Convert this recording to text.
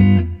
Mm-hmm.